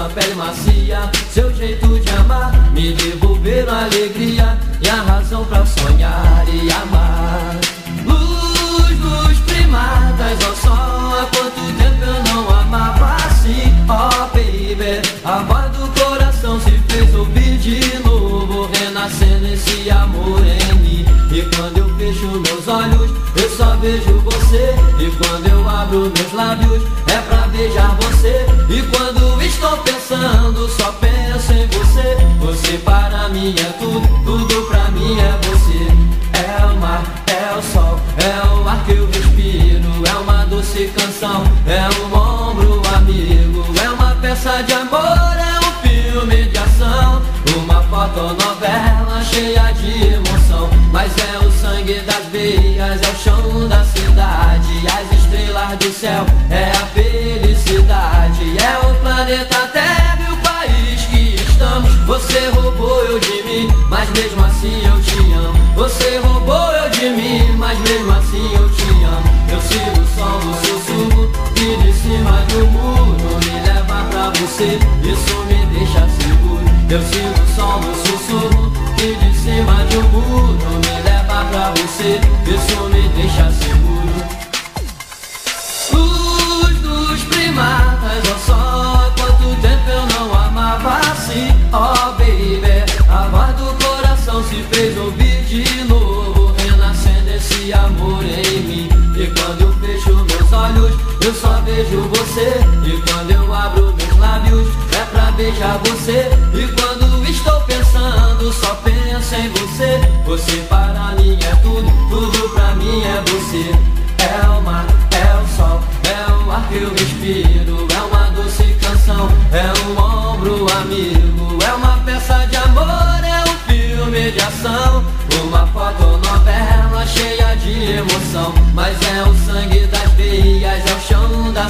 sua pele macia Seu jeito de amar Me devolveram alegria E a razão pra sonhar e amar. Luz, luz primadas Ó sol, há quanto tempo eu não amava assim? Oh, baby A voz do coração se fez ouvir de novo Renascendo esse amor em mim. E quando eu fecho meus olhos Eu só vejo você. E quando eu abro meus lábios É pra beijar você. E quando estou pensando Só penso em você. Você para mim é tudo Tudo pra mim é você. É o mar, é o sol É o ar que eu respiro. É uma doce canção É um ombro amigo. É uma peça de amor É um filme de ação. Uma fotonovela cheia de emoção. Mas é o sangue das veias É o chão da cidade. As estrelas do céu É a felicidade. É o planeta Terra e o país que estamos. Você roubou eu de mim Mas mesmo assim eu te amo. Você roubou eu de mim Mas mesmo assim eu te amo. Eu sigo o som do sussurro Que de cima do muro Me leva pra você. Isso me deixa seguro. Eu sigo o som do sussurro Que de cima um muro Me leva pra você. Isso me deixa seguro. Luz dos primatas, ó só Eu só vejo você. E quando eu abro meus lábios É pra beijar você. E quando estou pensando Só penso em você. Você para mim é tudo Tudo pra mim é você. É o mar, é o sol É o ar que eu respiro. É uma doce canção É um ombro amigo. É uma peça de amor É um filme de ação. Uma fotonovela cheia de emoção. Mas é o sangue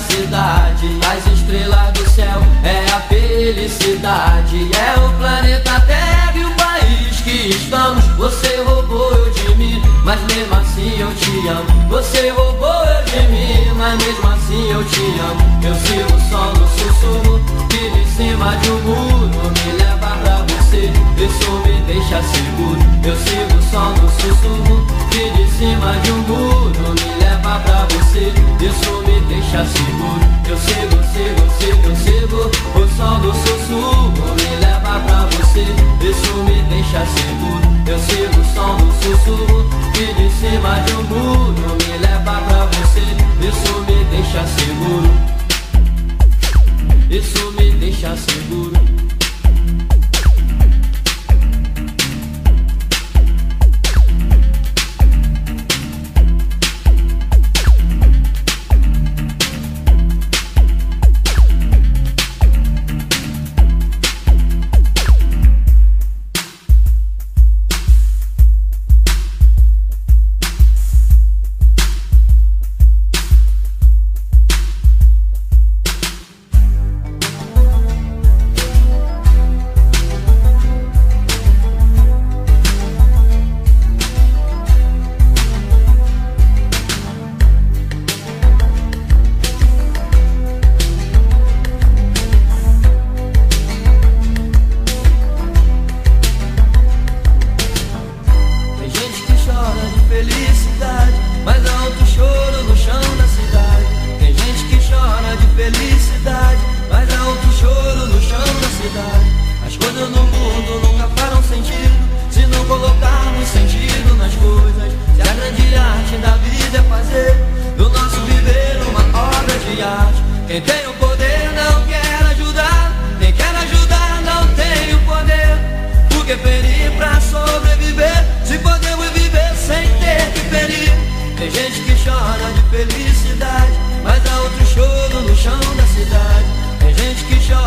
cidade As estrelas do céu É a felicidade. É o planeta Terra e o país que estamos. Você roubou eu de mim Mas mesmo assim eu te amo. Você roubou eu de mim Mas mesmo assim eu te amo. Eu sigo o som do sussurro Que de cima de um muro Me leva pra você. Isso me deixa seguro. Eu sigo o som do sussurro Que de cima de um muro Me você Isso me deixa seguro. Eu sigo, sigo, sigo, sigo. O som do sussurro Me leva pra você. Isso me deixa seguro. Eu sigo o som do sussurro Que de cima de um muro Me leva pra você. Isso me deixa seguro. Isso me deixa seguro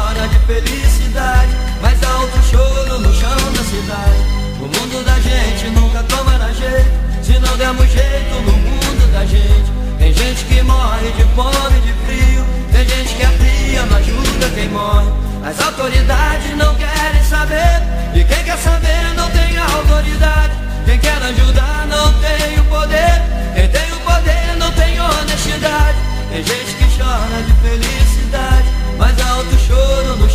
chora de felicidade, mas há outro choro no chão da cidade. O mundo da gente nunca toma na jeito, se não dermos jeito no mundo da gente. Tem gente que morre de fome, e de frio, tem gente que afria, não ajuda quem morre. As autoridades não querem saber, e quem quer saber não tem a autoridade. Quem quer ajudar não tem o poder, quem tem o poder não tem honestidade. Tem gente que chora de felicidade, mas há outro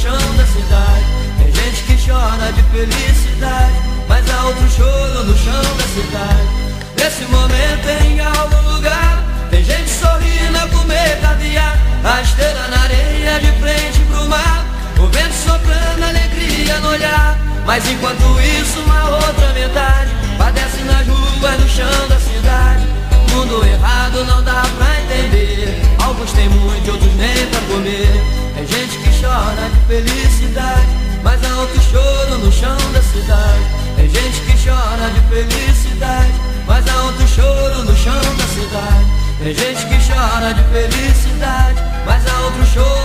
chão da cidade. Tem gente que chora de felicidade Mas alto choro no chão da cidade. Nesse momento em algum lugar Tem gente sorrindo a comer caviar A esteira na areia de frente pro mar O vento soprando alegria no olhar. Mas enquanto isso uma outra metade Padece nas ruas no chão da cidade. Mundo errado não dá pra entender. Alguns têm muito, outros nem pra comer. Tem gente que chora de felicidade Mas alto choro no chão da cidade. Tem gente que chora de felicidade mas há outro choro no chão da cidade. Tem gente que chora de felicidade Mas há outro choro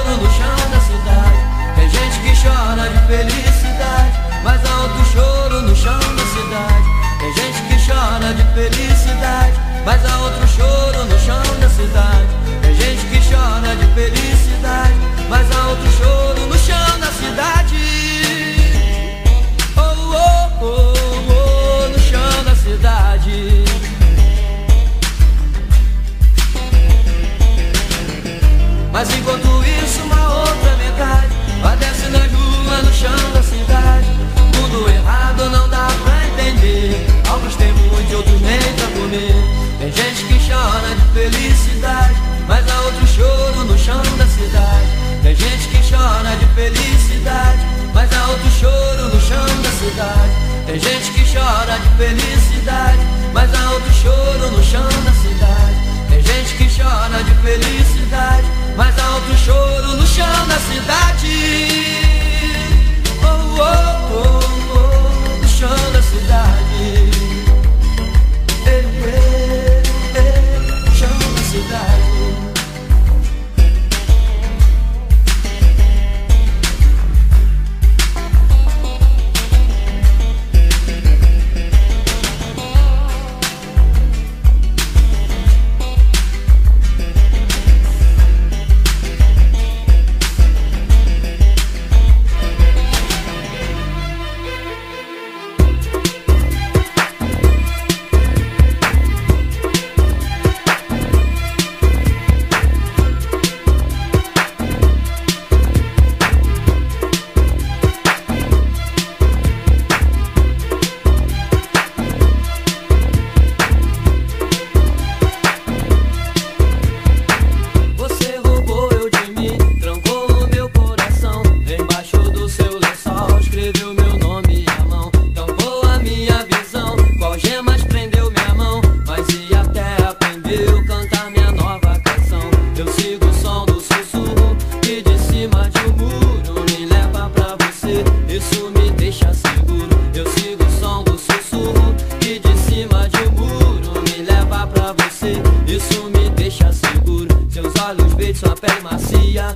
felicidade Mas há outro choro no chão da cidade Tem gente que chora de felicidade Mas há outro choro no chão da cidade Tem gente que chora de felicidade mais alto choro no chão da cidade. Oh, oh, oh, oh, no chão da sua pele macia.